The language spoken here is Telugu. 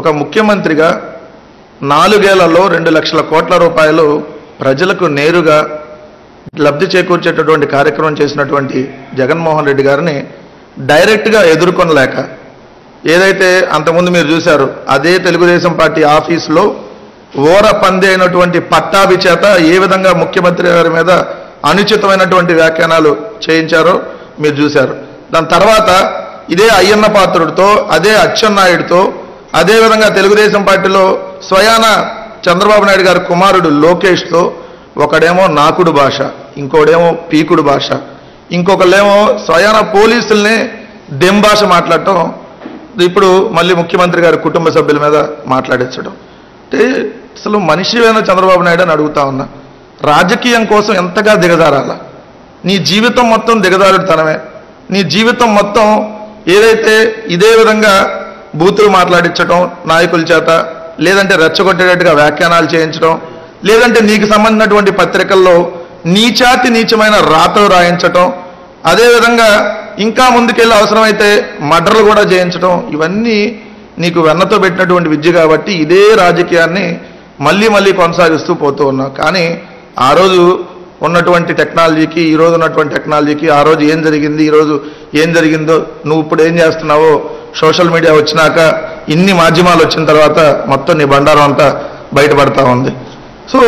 ఒక ముఖ్యమంత్రిగా నాలుగేళ్ళలో రెండు లక్షల కోట్ల రూపాయలు ప్రజలకు నేరుగా లబ్ధి చేకూర్చేటటువంటి కార్యక్రమం చేసినటువంటి జగన్మోహన్ రెడ్డి గారిని డైరెక్ట్గా ఎదుర్కొనలేక ఏదైతే అంతకుముందు మీరు చూశారు అదే తెలుగుదేశం పార్టీ ఆఫీసులో ఓర పంది అయినటువంటి పట్టాభి చేత ఏ విధంగా ముఖ్యమంత్రి గారి మీద అనుచితమైనటువంటి వ్యాఖ్యానాలు చేయించారో మీరు చూశారు. దాని తర్వాత ఇదే అయ్యన్న పాత్రుడితో అదే అచ్చెన్నాయుడితో అదేవిధంగా తెలుగుదేశం పార్టీలో స్వయాన చంద్రబాబు నాయుడు గారి కుమారుడు లోకేష్తో ఒకడేమో నాకుడు భాష ఇంకోడేమో పీకుడు భాష ఇంకొకళ్ళేమో స్వయాన పోలీసుల్ని దెం భాష మాట్లాడటం ఇప్పుడు మళ్ళీ ముఖ్యమంత్రి గారి కుటుంబ సభ్యుల మీద మాట్లాడించడం. అంటే అసలు మనిషివైన చంద్రబాబు నాయుడు అని అడుగుతా ఉన్నా రాజకీయం కోసం ఎంతగా దిగజారాల? నీ జీవితం మొత్తం దిగజారుడుతనమే. నీ జీవితం మొత్తం ఏదైతే ఇదే విధంగా బూతులు మాట్లాడించడం నాయకుల చేత లేదంటే రెచ్చగొట్టేటట్టుగా వ్యాఖ్యానాలు చేయించడం లేదంటే నీకు సంబంధించినటువంటి పత్రికల్లో నీచాతి నీచమైన రాతలు రాయించటం అదేవిధంగా ఇంకా ముందుకెళ్ళి అవసరమైతే మర్డర్లు కూడా చేయించడం ఇవన్నీ నీకు వెన్నతో పెట్టినటువంటి విద్య కాబట్టి ఇదే రాజకీయాన్ని మళ్ళీ మళ్ళీ కొనసాగిస్తూ పోతూ ఉన్నాం కానీ ఆ రోజు ఉన్నటువంటి టెక్నాలజీకి ఈ రోజు ఉన్నటువంటి టెక్నాలజీకి ఆ రోజు ఏం జరిగింది ఈరోజు ఏం జరిగిందో నువ్వు ఇప్పుడు ఏం చేస్తున్నావో సోషల్ మీడియా వచ్చినాక ఇన్ని మాధ్యమాలు వచ్చిన తర్వాత మొత్తం నీ బండారం అంతా బయటపడతా ఉంది.